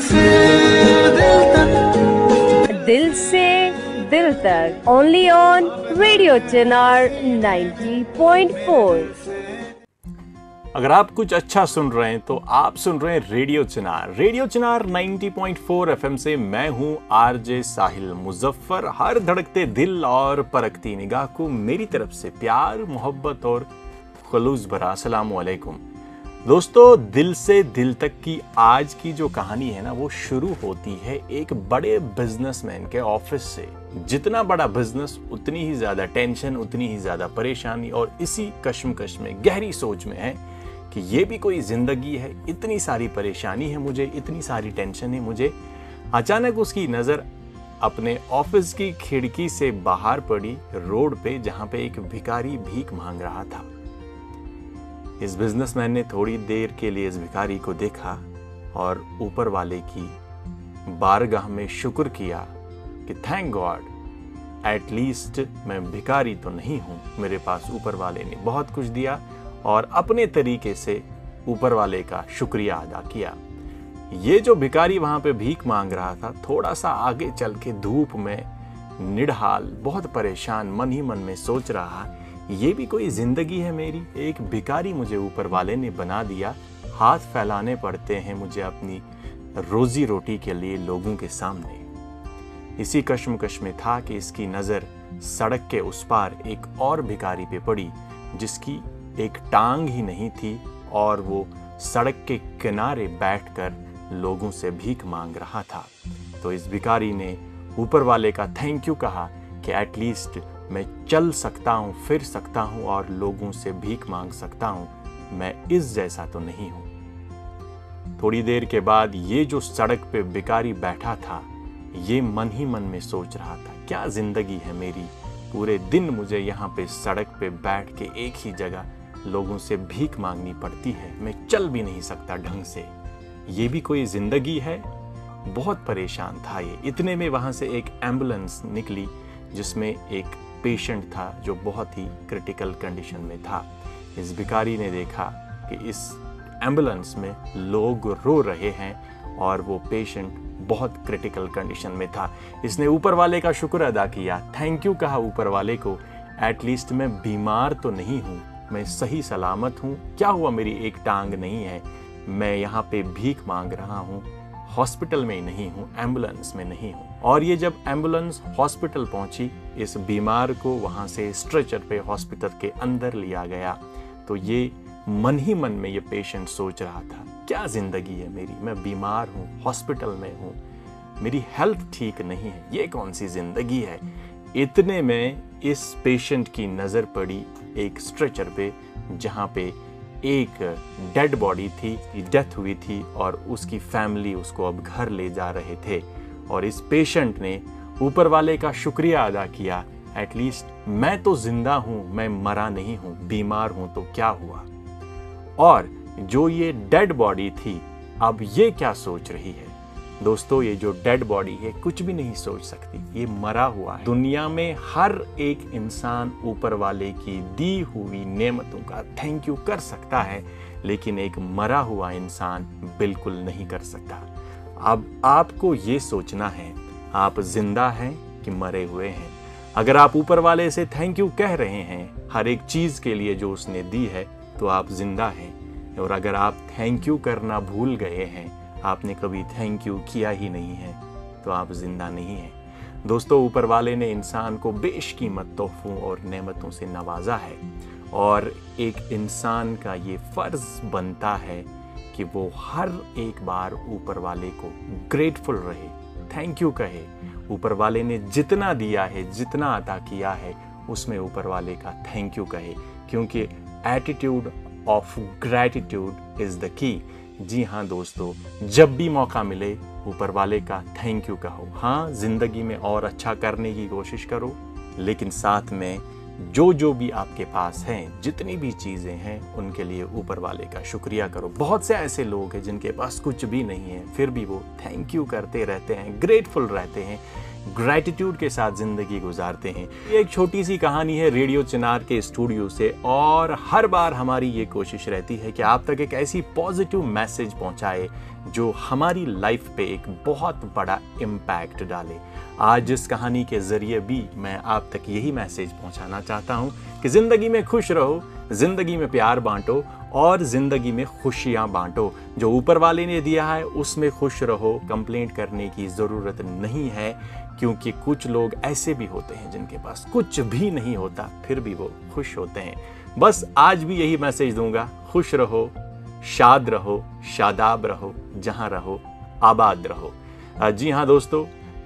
से दिल तक। दिल से दिल तक। ओनली ऑन रेडियो चिनार 90.4 अगर आप कुछ अच्छा सुन रहे हैं तो आप सुन रहे हैं radio Chinar radio Chinar 90.4 FM से मैं हूँ आरजे साहिल मुजफ्फर। हर धड़कते दिल और परखती निगाह को मेरी तरफ़ से प्यार मोहब्बत और खलूस भरा। वालेकुम दोस्तों, दिल से दिल तक की आज की जो कहानी है ना, वो शुरू होती है एक बड़े बिजनेसमैन के ऑफ़िस से। जितना बड़ा बिज़नेस उतनी ही ज़्यादा टेंशन उतनी ही ज़्यादा परेशानी और इसी कश्मकश में, गहरी सोच में है कि ये भी कोई ज़िंदगी है। इतनी सारी परेशानी है मुझे, इतनी सारी टेंशन है मुझे। अचानक उसकी नज़र अपने ऑफ़िस की खिड़की से बाहर पड़ी रोड पे, जहाँ पे एक भिकारी भीख मांग रहा था। इस बिजनेसमैन ने थोड़ी देर के लिए इस भिखारी को देखा और ऊपर वाले की बारगाह में शुक्र किया कि थैंक गॉड एटलीस्ट मैं भिखारी तो नहीं हूँ। मेरे पास ऊपर वाले ने बहुत कुछ दिया और अपने तरीके से ऊपर वाले का शुक्रिया अदा किया। ये जो भिखारी वहाँ पे भीख मांग रहा था थोड़ा सा आगे चल के धूप में निढहाल बहुत परेशान, मन ही मन में सोच रहा ये भी कोई ज़िंदगी है मेरी? एक भिकारी मुझे ऊपर वाले ने बना दिया। हाथ फैलाने पड़ते हैं मुझे अपनी रोजी रोटी के लिए लोगों के सामने। इसी कश्मकश में था कि इसकी नज़र सड़क के उस पार एक और भिकारी पे पड़ी, जिसकी एक टांग ही नहीं थी और वो सड़क के किनारे बैठकर लोगों से भीख मांग रहा था। तो इस भिकारी ने ऊपर वाले का थैंक यू कहा कि एटलीस्ट मैं चल सकता हूँ, फिर सकता हूँ और लोगों से भीख मांग सकता हूँ। मैं इस जैसा तो नहीं हूँ। थोड़ी देर के बाद ये जो सड़क पे भिखारी बैठा था, ये मन ही मन में सोच रहा था, क्या ज़िंदगी है मेरी? पूरे दिन मुझे यहाँ पे सड़क पे बैठ के एक ही जगह लोगों से भीख मांगनी पड़ती है। मैं चल भी नहीं सकता ढंग से। ये भी कोई ज़िंदगी है? बहुत परेशान था ये। इतने में वहाँ से एक एंबुलेंस निकली, जिसमें एक पेशेंट था, जो बहुत ही क्रिटिकल कंडीशन में था। इस भिकारी ने देखा कि इस एंबुलेंस में लोग रो रहे हैं और वो पेशेंट बहुत क्रिटिकल कंडीशन में था। इसने ऊपर वाले का शुक्र अदा किया। थैंक यू कहा ऊपर वाले को। एटलीस्ट मैं बीमार तो नहीं हूँ। मैं सही सलामत हूँ। क्या हुआ? मेरी एक टांग नहीं है। मैं यहाँ पे भीख मांग रहा हूँ। हॉस्पिटल में ही नहीं हूँ, एंबुलेंस में नहीं हूँ। और ये जब एंबुलेंस हॉस्पिटल पहुँची, इस बीमार को वहाँ से स्ट्रेचर पे हॉस्पिटल के अंदर लिया गया तो ये मन ही मन में ये पेशेंट सोच रहा था, क्या ज़िंदगी है मेरी? मैं बीमार हूँ, हॉस्पिटल में हूँ, मेरी हेल्थ ठीक नहीं है, ये कौन सी ज़िंदगी है? इतने में इस पेशेंट की नज़र पड़ी एक स्ट्रेचर पे, जहाँ पे एक डेड बॉडी थी डेथ हुई थी और उसकी फैमिली उसको अब घर ले जा रहे थे। और इस पेशेंट ने ऊपर वाले का शुक्रिया अदा किया एटलीस्ट मैं तो ज़िंदा हूँ, मैं मरा नहीं हूँ, बीमार हूँ तो क्या हुआ? और जो ये डेड बॉडी थी, अब ये क्या सोच रही है? दोस्तों, ये जो डेड बॉडी है, कुछ भी नहीं सोच सकती। ये मरा हुआ है। दुनिया में हर एक इंसान ऊपर वाले की दी हुई नेमतों का थैंक यू कर सकता है, लेकिन एक मरा हुआ इंसान बिल्कुल नहीं कर सकता। अब आपको ये सोचना है, आप ज़िंदा हैं कि मरे हुए हैं? अगर आप ऊपर वाले से थैंक यू कह रहे हैं, हर एक चीज़ के लिए जो उसने दी है तो आप ज़िंदा हैं। और अगर आप थैंक यू करना भूल गए हैं आपने कभी थैंक यू किया ही नहीं है तो आप ज़िंदा नहीं हैं। दोस्तों, ऊपर वाले ने इंसान को बेशकीमत तोहफों और नेमतों से नवाजा है और एक इंसान का ये फ़र्ज़ बनता है कि वो हर एक बार ऊपर वाले को ग्रेटफुल रहे थैंक यू कहे। ऊपर वाले ने जितना दिया है, जितना अदा किया है, उसमें ऊपर वाले का थैंक यू कहे, क्योंकि attitude of gratitude is the key जी हाँ दोस्तों, जब भी मौका मिले, ऊपर वाले का थैंक यू कहो। हाँ ज़िंदगी में और अच्छा करने की कोशिश करो, लेकिन साथ में जो जो भी आपके पास हैं, जितनी भी चीज़ें हैं, उनके लिए ऊपर वाले का शुक्रिया करो। बहुत से ऐसे लोग हैं जिनके पास कुछ भी नहीं है, फिर भी वो थैंक यू करते रहते हैं ग्रेटफुल रहते हैं। ग्रैटिट्यूड के साथ ज़िंदगी गुजारते हैं। ये एक छोटी सी कहानी है रेडियो चिनार के स्टूडियो से और हर बार हमारी ये कोशिश रहती है कि आप तक एक ऐसी पॉजिटिव मैसेज पहुँचाए जो हमारी लाइफ पे एक बहुत बड़ा इम्पैक्ट डाले। आज इस कहानी के ज़रिए भी मैं आप तक यही मैसेज पहुंचाना चाहता हूँ कि ज़िंदगी में खुश रहो ज़िंदगी में प्यार बांटो और ज़िंदगी में खुशियाँ बांटो। जो ऊपर वाले ने दिया है, उसमें खुश रहो। कंप्लेंट करने की ज़रूरत नहीं है, क्योंकि कुछ लोग ऐसे भी होते हैं जिनके पास कुछ भी नहीं होता, फिर भी वो खुश होते हैं। बस आज भी यही मैसेज दूँगा। खुश रहो, शाद रहो, शादाब रहो, जहाँ रहो, आबाद रहो। जी हाँ दोस्तों,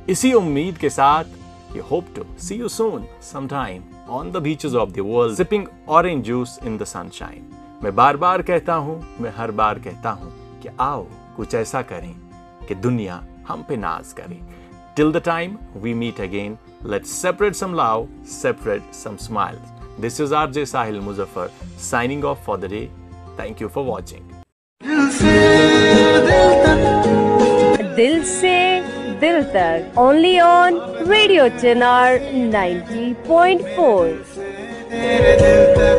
इसी उम्मीद के साथ कि hope to see you soon sometime on the beaches of the world sipping orange juice in the sunshine. मैं बार बार कहता हूँ मैं हर बार कहता हूँ कि आओ कुछ ऐसा करें कि दुनिया हम पे नाज करे। Till the time we meet again let's separate some love separate some smiles this is R J Sahil Muzaffar signing off for the day thank you for watching Dil Se Dil तक। दिल से दिल तक only on radio Chinar 90.4 तेरे दिल तक